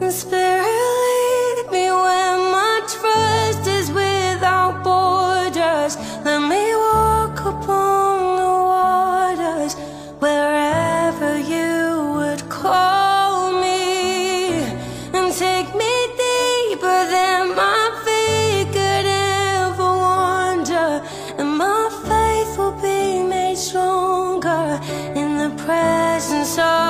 The Spirit lead me when my trust is without borders. Let me walk upon the waters wherever you would call me and take me deeper than my feet could ever wander. And my faith will be made stronger in the presence of.